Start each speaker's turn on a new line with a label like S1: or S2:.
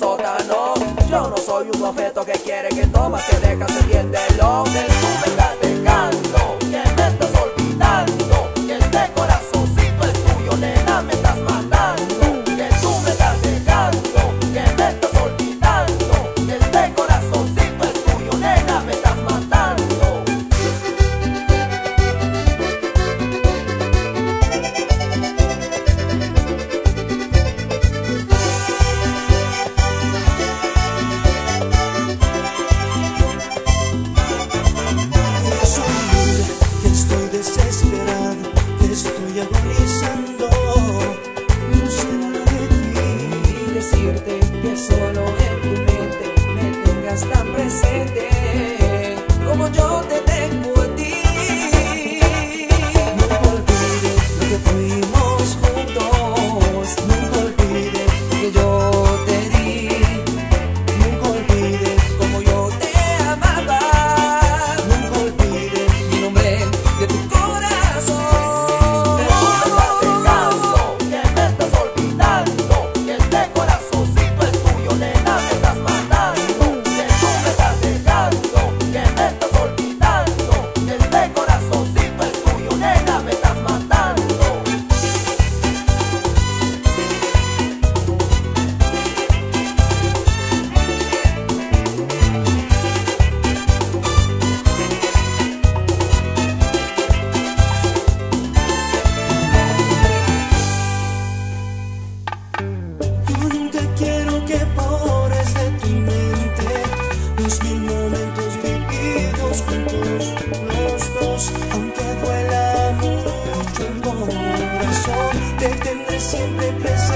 S1: no soy un objeto que quiere que tomas, te dejas diente decirte que solo en tu mente me tengas tan presente Los dos, aunque duela mucho el corazón, te tendré siempre presente.